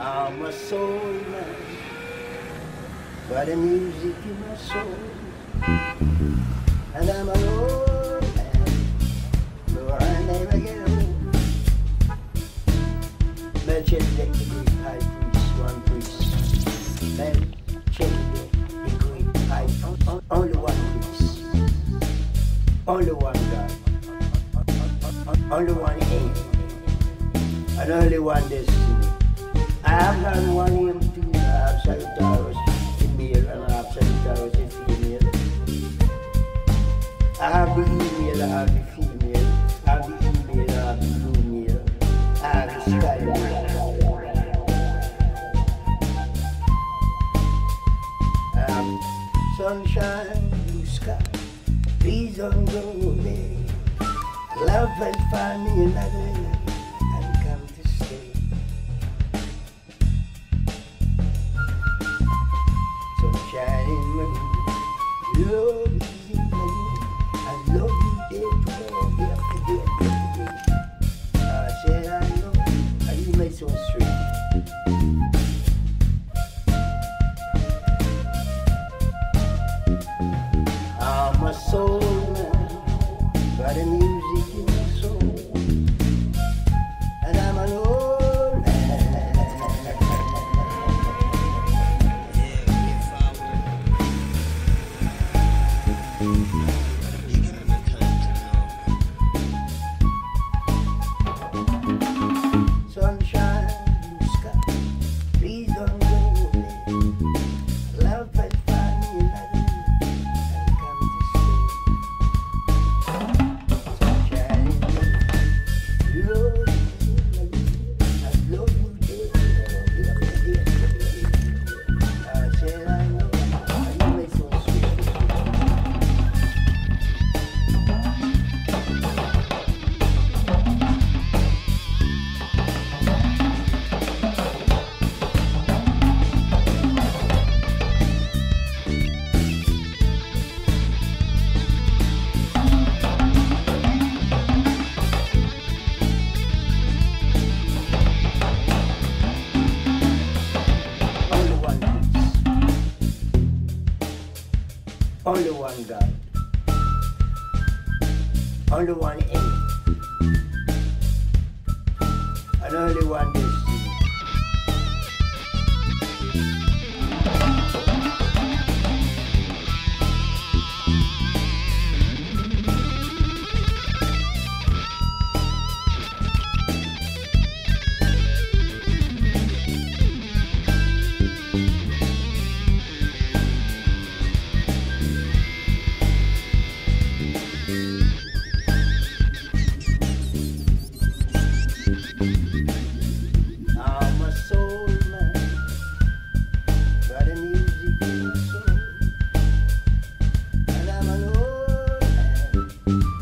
Ah, I'm a soul man, got the music in my soul, and I'm a old man, though I never get old. Melchizedek, the great high priest, one priest. Melchizedek, the great high only one priest, only one God, only one aim, and only one destiny. I have not one aim to uh, I have Sagittarius in and have Sagittarius in female. I have the email, I have the female, I have the email, I the I the sky have sunshine, blue sky, please don't go away. Love has found me another you straight. I'm a soul man, got the music Only one God. Only one aim. And only one destiny. you